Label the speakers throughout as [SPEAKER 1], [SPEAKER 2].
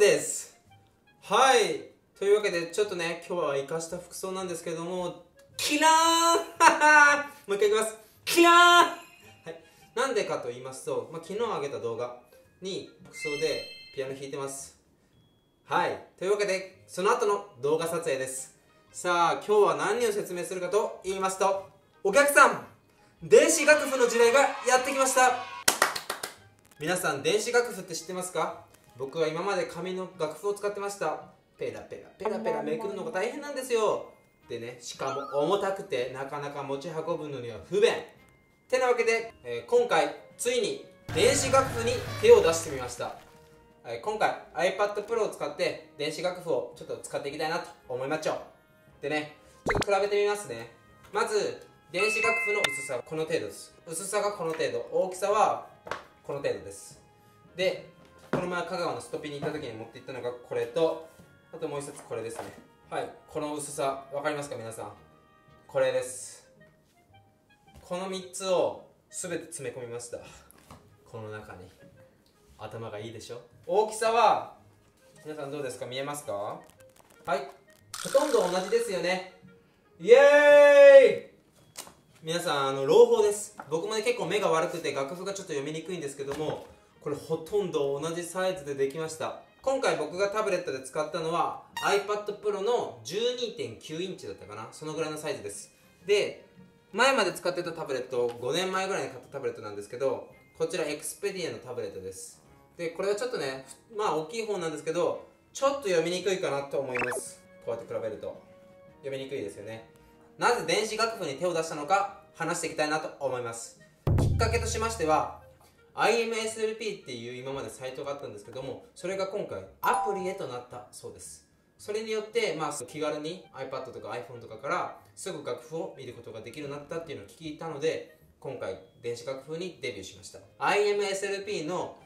[SPEAKER 1] です。はい。というわけでちょっとね今日は生かした服装なんですけどもキラーン もう一回いきます。キラーンはい。なんでかと言いますと、まあ、昨日上げた動画に服装でピアノ弾いてます。はい。というわけでその後の動画撮影です。さあ今日は何を説明するかと言いますとお客さん電子楽譜の時代がやってきました。皆さん電子楽譜って知ってますか？僕は今まで紙の楽譜を使ってました。ペラペラペラペラめくるのが大変なんですよ。でねしかも重たくてなかなか持ち運ぶのには不便。てなわけで、えー今回ついに電子楽譜に手を出してみました、えー今回 iPad Pro を使って電子楽譜をちょっと使っていきたいなと思いまっちょでねちょっと比べてみますね。まず電子楽譜の薄さはこの程度です。薄さがこの程度大きさはこの程度です。でこの前香川のストピに行った時に持って行ったのがこれとあともう一つこれですね。はいこの薄さ分かりますか皆さん？これです。この3つを全て詰め込みました。この中に。頭がいいでしょ？大きさは皆さんどうですか？見えますか？はいほとんど同じですよね。イエーイ！皆さんあの朗報です。僕もね結構目が悪くて楽譜がちょっと読みにくいんですけどもこれほとんど同じサイズでできました。今回僕がタブレットで使ったのは iPad Pro の12.9インチだったかな。そのぐらいのサイズです。で前まで使ってたタブレット5年前ぐらいに買ったタブレットなんですけどこちら Expedia のタブレットです。でこれはちょっとねまあ大きい方なんですけどちょっと読みにくいかなと思います。こうやって比べると。読みにくいですよね。なぜ電子楽譜に手を出したのか話していきたいなと思います。きっかけとしましては IMSLP っていう今までサイトがあったんですけどもそれが今回アプリへとなったそうです。それによって、まあ、気軽に iPad とか iPhone とかからすぐ楽譜を見ることができるようになったっていうのを聞いたので今回電子楽譜にデビューしました。IMSLP の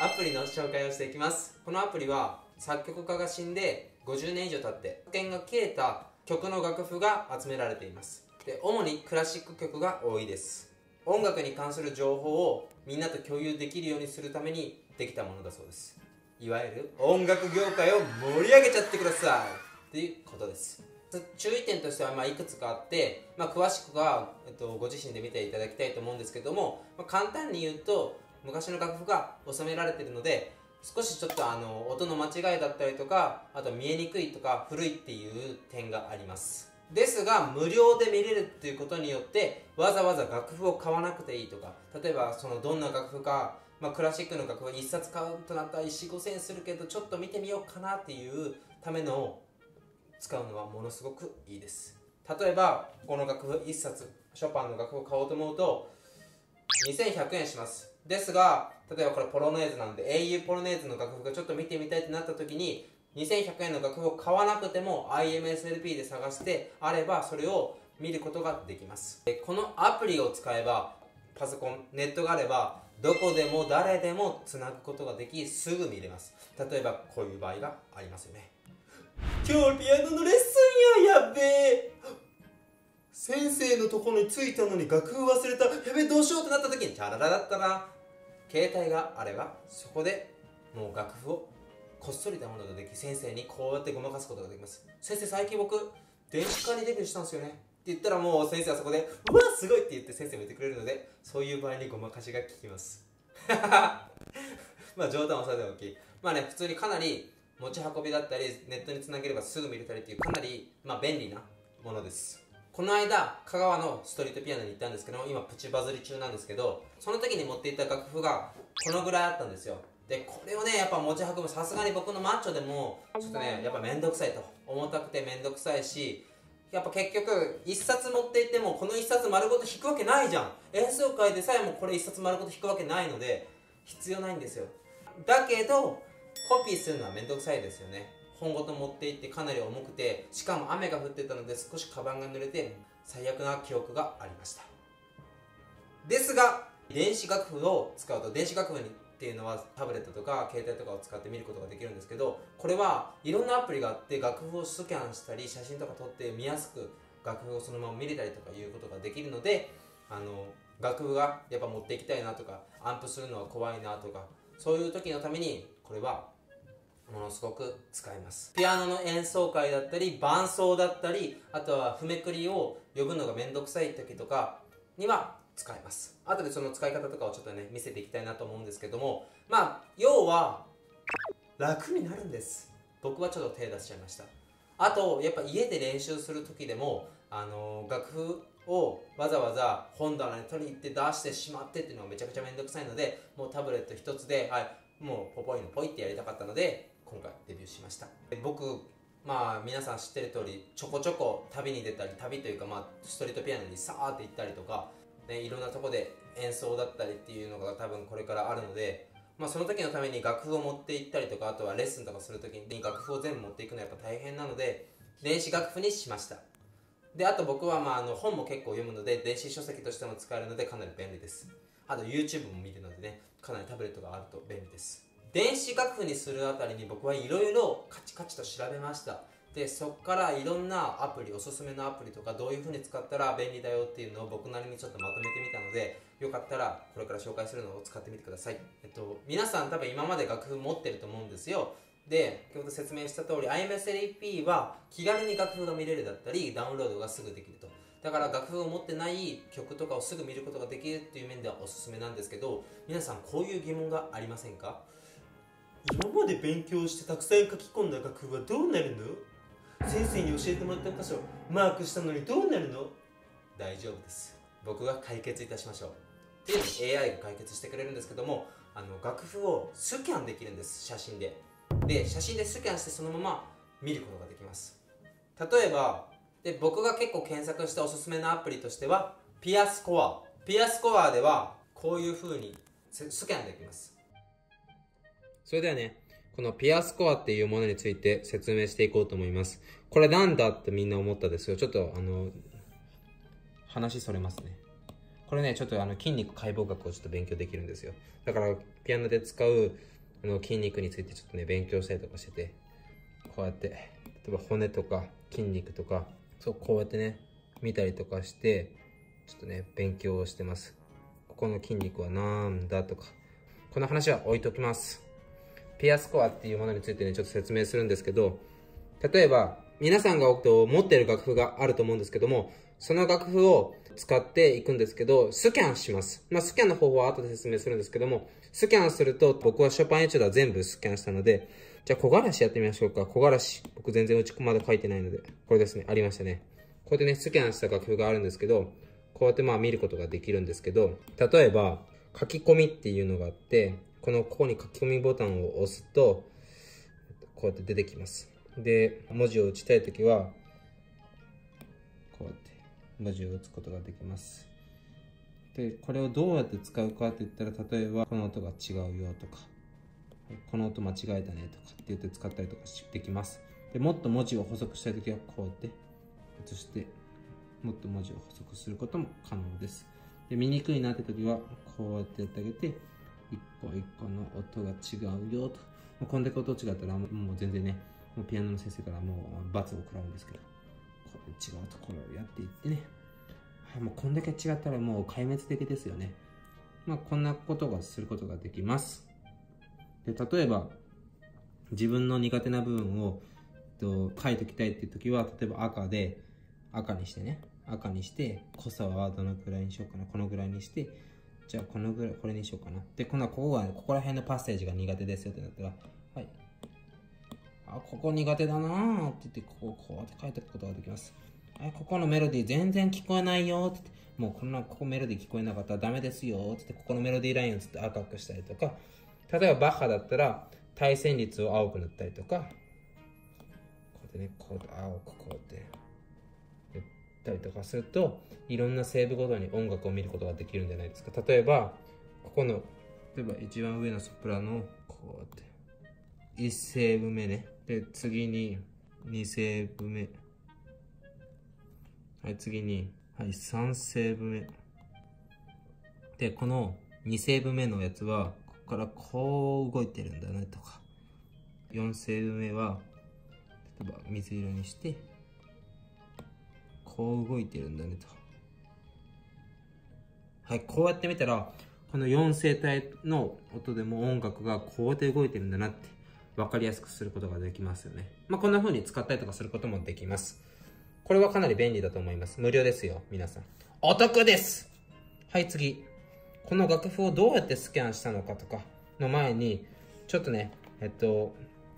[SPEAKER 1] アプリの紹介をしていきます。このアプリは作曲家が死んで50年以上経って保険が切れた曲の楽譜が集められています。で主にクラシック曲が多いです。音楽に関する情報をみんなと共有できるようにするためにできたものだそうです。いわゆる音楽業界を盛り上げちゃってください。ということです。注意点としてはまあいくつかあって、まあ、詳しくは、えっと、ご自身で見ていただきたいと思うんですけども、まあ、簡単に言うと昔の楽譜が収められているので少しちょっとあの音の間違いだったりとかあと見えにくいとか古いっていう点があります。ですが無料で見れるっていうことによってわざわざ楽譜を買わなくていいとか例えばそのどんな楽譜か、まあ、クラシックの楽譜1冊買うとなったら4 5千円するけどちょっと見てみようかなっていうための使うのはものすごくいいです。例えばこの楽譜1冊ショパンの楽譜を買おうと思うと2100円します。ですが例えばこれポロネーズなんで英雄ポロネーズの楽譜がちょっと見てみたいってなった時に2100円の楽譜を買わなくても IMSLP で探してあればそれを見ることができます。このアプリを使えばパソコンネットがあればどこでも誰でもつなぐことができすぐ見れます。例えばこういう場合がありますよね。今日ピアノのレッスンややべえ先生のところに着いたのに楽譜忘れた。やべえどうしようってなった時にチャララだったな携帯があればそこでもう楽譜をこっそりダウンロードでき先生にこうやってごまかすことができます。先生最近僕電子化にデビューしたんですよね。って言ったらもう先生はそこで「うわすごい!」って言って先生も言ってくれるのでそういう場合にごまかしが効きます。まあ冗談はさておき。まあね普通にかなり持ち運びだったりネットにつなげればすぐ見れたりっていうかなりまあ便利なものです。この間香川のストリートピアノに行ったんですけど今プチバズり中なんですけどその時に持っていった楽譜がこのぐらいあったんですよ。でこれをねやっぱ持ち運ぶさすがに僕のマッチョでもちょっとねやっぱ面倒くさいと。重たくて面倒くさいしやっぱ結局1冊持っていってもこの1冊丸ごと弾くわけないじゃん。演奏会でさえもこれ1冊丸ごと弾くわけないので必要ないんですよ。だけどコピーするのは面倒くさいですよね。本ごと持って行ってかなり重くてしかも雨が降ってたので少しカバンが濡れて最悪な記憶がありました。ですが電子楽譜を使うと電子楽譜にっていうのはタブレットとか携帯とかを使って見ることができるんですけどこれはいろんなアプリがあって楽譜をスキャンしたり写真とか撮って見やすく楽譜をそのまま見れたりとかいうことができるのであの楽譜がやっぱ持っていきたいなとかアンプするのは怖いなとかそういう時のためにこれはものすごく使います。ピアノの演奏会だったり伴奏だったりあとは譜めくりを呼ぶのがめんどくさい時とかには使います。後でその使い方とかをちょっとね見せていきたいなと思うんですけどもまあ要は楽になるんです。僕はちょっと手出しちゃいました。あとやっぱ家で練習する時でもあの楽譜をわざわざ本棚に取りに行って出してしまってっていうのがめちゃくちゃめんどくさいのでもうタブレット一つで、はい、もうポポイのポイってやりたかったので今回デビューしました。僕まあ皆さん知ってる通りちょこちょこ旅に出たり旅というかまあストリートピアノにさーって行ったりとか、ね、いろんなとこで演奏だったりっていうのが多分これからあるのでまあ、その時のために楽譜を持って行ったりとかあとはレッスンとかする時に楽譜を全部持っていくのはやっぱ大変なので電子楽譜にしました。であと僕はまああの本も結構読むので電子書籍としても使えるのでかなり便利です。あと YouTube も見るのでねかなりタブレットがあると便利です。電子楽譜にするあたりに僕はいろいろカチカチと調べました。でそこからいろんなアプリおすすめのアプリとかどういう風に使ったら便利だよっていうのを僕なりにちょっとまとめてみたのでよかったらこれから紹介するのを使ってみてください、えっと、皆さん多分今まで楽譜持ってると思うんですよ。で先ほど説明した通り iMSLP は気軽に楽譜が見れるだったりダウンロードがすぐできると。だから楽譜を持ってない曲とかをすぐ見ることができるっていう面ではおすすめなんですけど皆さんこういう疑問がありませんか？今まで勉強してたくさん書き込んだ楽譜はどうなるの？先生に教えてもらった箇所マークしたのにどうなるの？大丈夫です。僕が解決いたしましょう。っていうのを AI が解決してくれるんですけどもあの楽譜をスキャンできるんです写真で。で写真でスキャンしてそのまま見ることができます。例えばで僕が結構検索したおすすめのアプリとしてはピアスコア。ピアスコアではこういう風にスキャンできます。それではねこのピアスコアっていうものについて説明していこうと思います。これなんだってみんな思ったですよ。ちょっとあの、話それますね。これね、ちょっとあの筋肉解剖学をちょっと勉強できるんですよ。だから、ピアノで使うあの筋肉についてちょっとね、勉強したりとかしてて、こうやって、例えば骨とか筋肉とか、そう、こうやってね、見たりとかして、ちょっとね、勉強をしてます。ここの筋肉はなんだとか、この話は置いときます。ピアスコアっていうものについてね、ちょっと説明するんですけど、例えば、皆さんが持っている楽譜があると思うんですけども、その楽譜を使っていくんですけど、スキャンします。まあ、スキャンの方法は後で説明するんですけども、スキャンすると、僕はショパンエチュードは全部スキャンしたので、じゃあ小枯らしやってみましょうか。小枯らし。僕全然打ち込まで書いてないので、これですね、ありましたね。こうやってね、スキャンした楽譜があるんですけど、こうやってまあ見ることができるんですけど、例えば、書き込みっていうのがあって、このここに書き込みボタンを押すと、こうやって出てきます。で、文字を打ちたいときは、こうやって文字を打つことができます。で、これをどうやって使うかって言ったら、例えば、この音が違うよとか、この音間違えたねとかって言って使ったりとかできます。で、もっと文字を補足したいときは、こうやって移して、もっと文字を補足することも可能です。で、見にくいなって時は、こうやってやってあげて、一個一個の音が違うよと。こんだけ音違ったらもう全然ね、もうピアノの先生からもう罰を食らうんですけど、これ違うところをやっていってね。はい、もうこんだけ違ったらもう壊滅的ですよね。まあこんなことがすることができます。で、例えば、自分の苦手な部分をと書いておきたいっていう時は、例えば赤で、赤にしてね、赤にして、濃さはどのくらいにしようかな、このぐらいにして、じゃあこのぐらい、これにしようかな。で、このここが、ここら辺のパッセージが苦手ですよってなったら、はい。あ、ここ苦手だなーって言って、こここうやって書いておくことができます。はい、ここのメロディー全然聞こえないよってってもうこんな、ここメロディー聞こえなかったらダメですよってって、ここのメロディーラインをつって赤くしたりとか、例えばバッハだったら、対旋律を青く塗ったりとか、こうやってね、こう青くこうやってったりとかすると、いろんなセーブごとに音楽を見ることができるんじゃないですか。例えば、ここの、例えば一番上のソプラノをこうやって、1セーブ目ね。で、次に2セーブ目。はい、次に、はい、3セーブ目。で、この2セーブ目のやつは、ここからこう動いてるんだねとか。4セーブ目は、例えば水色にして、こう動いてるんだねと。はい、こうやって見たら、この4声帯の音でも音楽がこうやって動いてるんだなって分かりやすくすることができますよね。まあ、こんな風に使ったりとかすることもできます。これはかなり便利だと思います。無料ですよ、皆さん。お得ですはい、次。この楽譜をどうやってスキャンしたのかとかの前に、ちょっとね、えっと、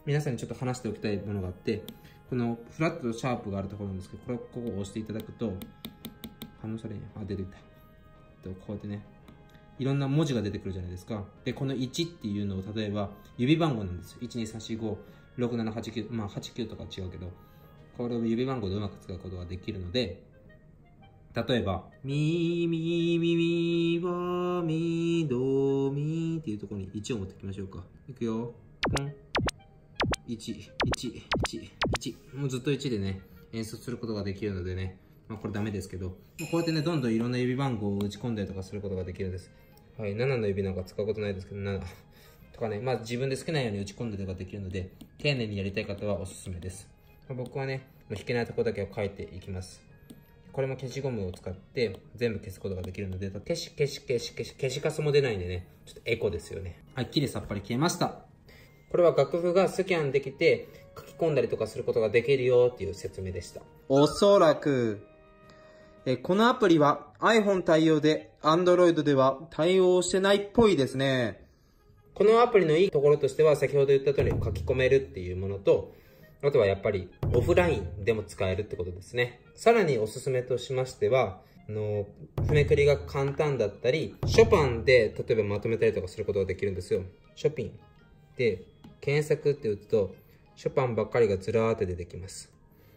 [SPEAKER 1] 皆さんにちょっと話しておきたいものがあって、このフラットとシャープがあるところなんですけど、これここを押していただくと、反応されんあ、出てきた。こうやってね、いろんな文字が出てくるじゃないですか。で、この1っていうのを例えば指番号なんですよ。123456789まあ89とか違うけど、これを指番号でうまく使うことができるので、例えば、みみみみわみどみっていうところに1を持ってきましょうか。いくよ。ポン。1、1、1、1。もうずっと1でね、演奏することができるのでね、まあこれダメですけど、こうやってね、どんどんいろんな指番号を打ち込んだりとかすることができるんです。はい、7の指なんか使うことないですけど、7。とかね、まあ自分で好きなように打ち込んだりとかできるので、丁寧にやりたい方はおすすめです。まあ、僕はね、弾けないとこだけを書いていきます。これも消しゴムを使って全部消すことができるので、消し消し消し消し消しカスも出ないんでね、ちょっとエコですよね。はっきりさっぱり消えました。これは楽譜がスキャンできて書き込んだりとかすることができるよっていう説明でした。
[SPEAKER 2] おそらく、えこのアプリは iPhone 対応で Android では対応してないっぽいですね。
[SPEAKER 1] このアプリのいいところとしては先ほど言った通り書き込めるっていうものと、あとはやっぱりオフラインでも使えるってことですね。さらにおすすめとしましては、あの、めくりが簡単だったり、ショパンで例えばまとめたりとかすることができるんですよ。ショピンで検索って打つと、ショパンばっかりがずらーって出てきます。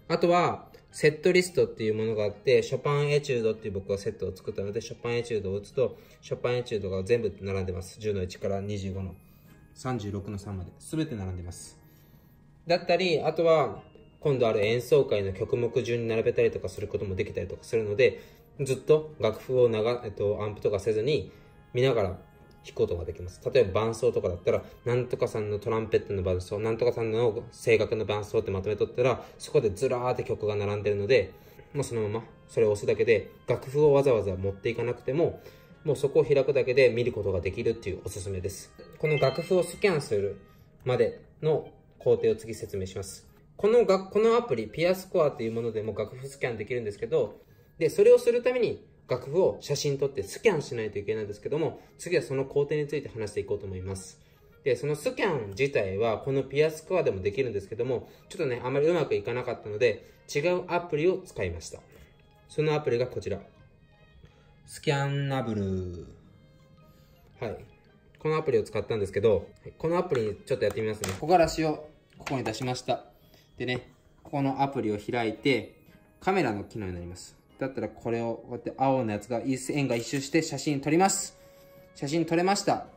[SPEAKER 1] あとは、セットリストっていうものがあって、ショパンエチュードっていう僕はセットを作ったので、ショパンエチュードを打つと、ショパンエチュードが全部並んでます。10の1から25の36の3まで。すべて並んでます。だったり、あとは、今度ある演奏会の曲目順に並べたりとかすることもできたりとかするので、ずっと楽譜を長、えっと、アンプとかせずに見ながら弾くことができます。例えば伴奏とかだったら、なんとかさんのトランペットの伴奏、なんとかさんの声楽の伴奏ってまとめとったら、そこでずらーって曲が並んでるので、もうそのままそれを押すだけで、楽譜をわざわざ持っていかなくても、もうそこを開くだけで見ることができるっていうおすすめです。この楽譜をスキャンするまでの工程を次説明します。このがこのアプリ、ピアスコアというものでも楽譜スキャンできるんですけど、で、それをするために楽譜を写真撮ってスキャンしないといけないんですけども、次はその工程について話していこうと思います。で、そのスキャン自体はこのピアスコアでもできるんですけども、ちょっとね、あまりうまくいかなかったので、違うアプリを使いました。そのアプリがこちら。スキャンナブル。はい。このアプリを使ったんですけど、このアプリちょっとやってみますね。木枯らしをここに出しました。でね、ここのアプリを開いて、カメラの機能になります。だったらこれをこうやって青のやつが、円が一周して写真撮ります。写真撮れました。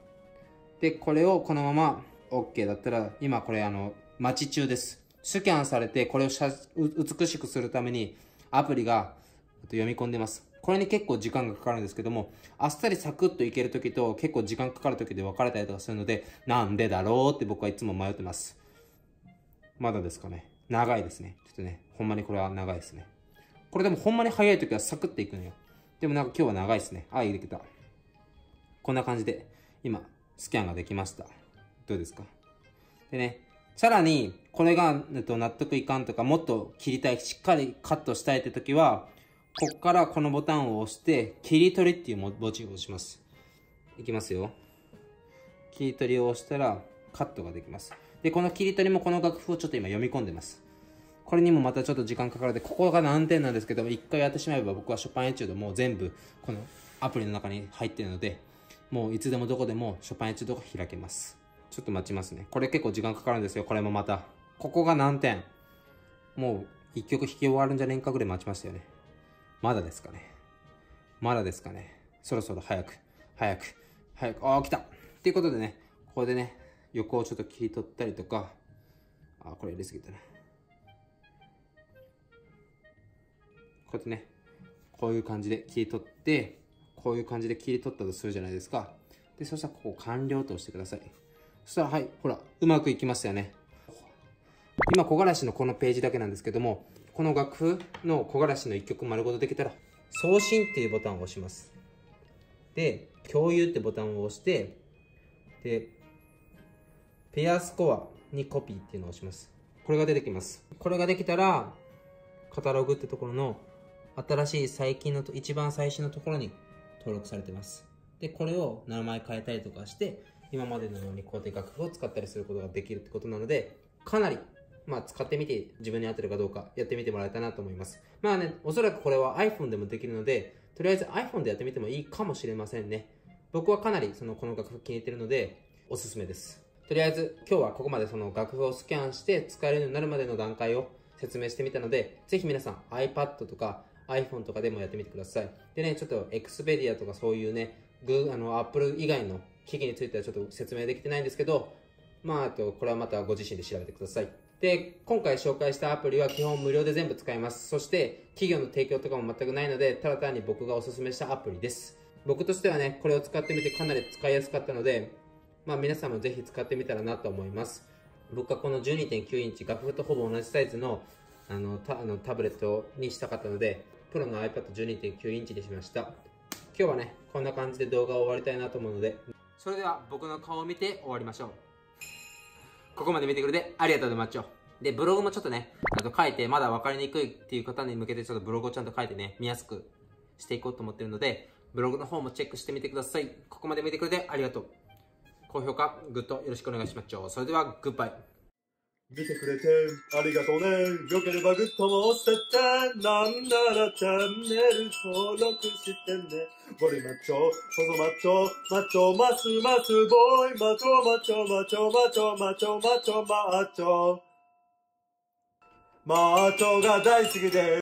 [SPEAKER 1] で、これをこのまま OK だったら、今これあの、待ち中です。スキャンされて、これを美しくするために、アプリが読み込んでます。これに結構時間がかかるんですけども、あっさりサクッといけるときと結構時間かかるときで分かれたりとかするので、なんでだろうって僕はいつも迷ってます。まだですかね。長いですね。ちょっとね、ほんまにこれは長いですね。これでもほんまに早い時はサクッていくのよ。でもなんか今日は長いですね。ああ、入れてた。こんな感じで、今、スキャンができました。どうですか？でね、さらに、これが、えっと、納得いかんとか、もっと切りたい、しっかりカットしたいって時は、こっからこのボタンを押して、切り取りっていう文字を押します。いきますよ。切り取りを押したら、カットができます。で、この切り取りもこの楽譜をちょっと今読み込んでます。これにもまたちょっと時間かかるで、ここが難点なんですけども、一回やってしまえば僕はショパンエチュードもう全部このアプリの中に入ってるので、もういつでもどこでもショパンエチュードが開けます。ちょっと待ちますね。これ結構時間かかるんですよ、これもまた。ここが難点。もう一曲弾き終わるんじゃねえかぐらい待ちましたよね。まだですかね。まだですかね。そろそろ早く、早く、早く、ああ、来たっていうことでね、ここでね、横をちょっと切り取ったりとか、あ、これ入れすぎたな。こうやってね、こういう感じで切り取って、こういう感じで切り取ったとするじゃないですか。で、そしたらここ完了と押してください。そしたら、はい、ほら、うまくいきましたよね。今、木枯らしのこのページだけなんですけども、この楽譜の木枯らしの一曲丸ごとできたら、送信っていうボタンを押します。で、共有ってボタンを押して、で、ペアスコアにコピーっていうのを押します。これが出てきます。これができたら、カタログってところの新しい最近のと一番最新のところに登録されてます。で、これを名前変えたりとかして、今までのようにこうやって楽譜を使ったりすることができるってことなので、かなり、まあ使ってみて自分に合ってるかどうかやってみてもらえたらなと思います。まあね、おそらくこれは iPhone でもできるので、とりあえず iPhone でやってみてもいいかもしれませんね。僕はかなりそのこの楽譜気に入ってるので、おすすめです。とりあえず今日はここまでその楽譜をスキャンして使えるようになるまでの段階を説明してみたので、ぜひ皆さん iPad とか iPhone とかでもやってみてください。でね、ちょっと Expedia とかそういうね、グあの Apple 以外の機器についてはちょっと説明できてないんですけど、まあ、あと、これはまたご自身で調べてください。で、今回紹介したアプリは基本無料で全部使えます。そして、企業の提供とかも全くないので、ただ単に僕がおすすめしたアプリです。僕としてはね、これを使ってみてかなり使いやすかったので、まあ皆さんもぜひ使ってみたらなと思います。僕はこの12.9インチ、楽譜とほぼ同じサイズのあのタあのタブレットにしたかったので、プロの iPad12.9 インチにしました。今日はね、こんな感じで動画を終わりたいなと思うので、それでは僕の顔を見て終わりましょう。ここまで見てくれてありがとうございます。で、ブログもちょっとね、あと書いてまだ分かりにくいっていう方に向けてちょっとブログをちゃんと書いてね、見やすくしていこうと思ってるので、ブログの方もチェックしてみてください。ここまで見てくれてありがとう。高評価、グッドよろしくお願いします。それでは、グッバイ。
[SPEAKER 3] 見てくれてありがとうね。よければグッドも押してって。なんならチャンネル登録してね。ボリマッチョ、細マッチョ、マッチョ、マスマスボーイ、マチョマチョ、マチョマチョ、マチョマチョ、マッチョ。マッチョが大好きです。